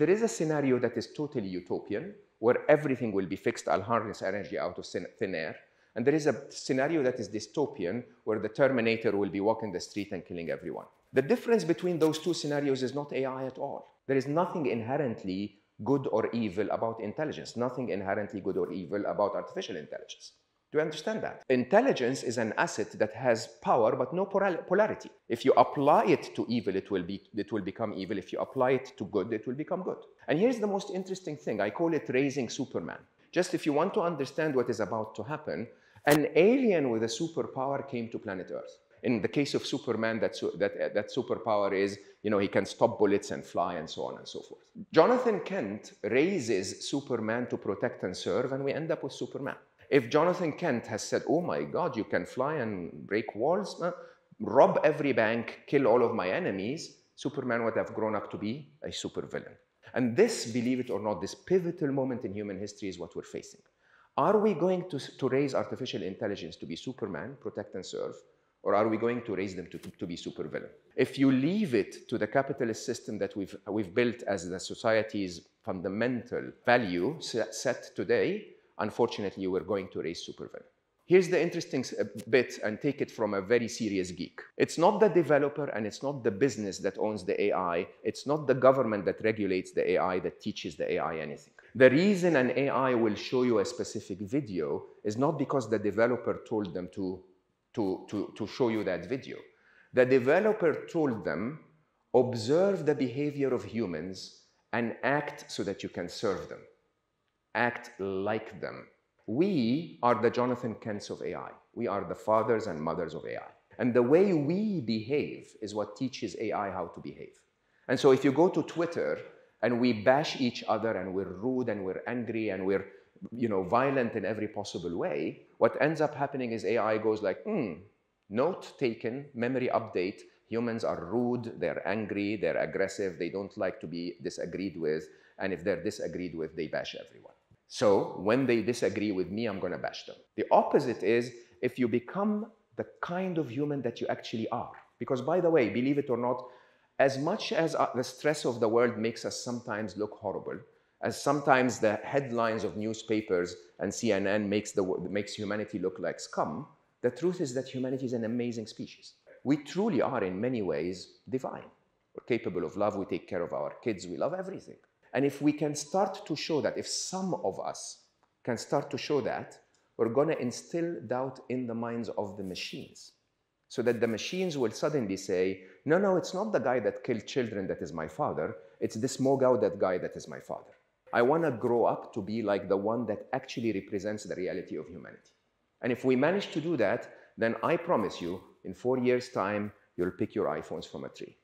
There is a scenario that is totally utopian, where everything will be fixed. I'll harness energy out of thin air. And there is a scenario that is dystopian, where the Terminator will be walking the street and killing everyone. The difference between those two scenarios is not AI at all. There is nothing inherently good or evil about intelligence, nothing inherently good or evil about artificial intelligence. Do you understand that? Intelligence is an asset that has power but no polarity. If you apply it to evil, it will, be, it will become evil. If you apply it to good, it will become good. And here's the most interesting thing I call it raising Superman. Just if you want to understand what is about to happen, an alien with a superpower came to planet Earth. In the case of Superman, that, that, that superpower is, you know, he can stop bullets and fly and so on and so forth. Jonathan Kent raises Superman to protect and serve, and we end up with Superman. If Jonathan Kent has said, oh my God, you can fly and break walls, uh, rob every bank, kill all of my enemies, Superman would have grown up to be a supervillain. And this, believe it or not, this pivotal moment in human history is what we're facing. Are we going to, to raise artificial intelligence to be Superman, protect and serve, or are we going to raise them to, to, to be supervillain? If you leave it to the capitalist system that we've, we've built as the society's fundamental value set today, unfortunately, we're going to raise supervillain. Here's the interesting uh, bit and take it from a very serious geek. It's not the developer and it's not the business that owns the AI. It's not the government that regulates the AI that teaches the AI anything. The reason an AI will show you a specific video is not because the developer told them to, to, to, to show you that video. The developer told them, observe the behavior of humans and act so that you can serve them act like them. We are the Jonathan Kents of AI. We are the fathers and mothers of AI. And the way we behave is what teaches AI how to behave. And so if you go to Twitter and we bash each other and we're rude and we're angry and we're you know, violent in every possible way, what ends up happening is AI goes like, hmm, note taken, memory update, humans are rude, they're angry, they're aggressive, they don't like to be disagreed with, and if they're disagreed with, they bash everyone. So when they disagree with me, I'm going to bash them. The opposite is if you become the kind of human that you actually are. Because by the way, believe it or not, as much as uh, the stress of the world makes us sometimes look horrible, as sometimes the headlines of newspapers and CNN makes, the, makes humanity look like scum, the truth is that humanity is an amazing species. We truly are in many ways divine. We're capable of love, we take care of our kids, we love everything. And if we can start to show that, if some of us can start to show that, we're going to instill doubt in the minds of the machines. So that the machines will suddenly say, no, no, it's not the guy that killed children that is my father. It's this Mo Gawdat, that guy that is my father. I want to grow up to be like the one that actually represents the reality of humanity. And if we manage to do that, then I promise you, in four years' time, you'll pick your iPhones from a tree.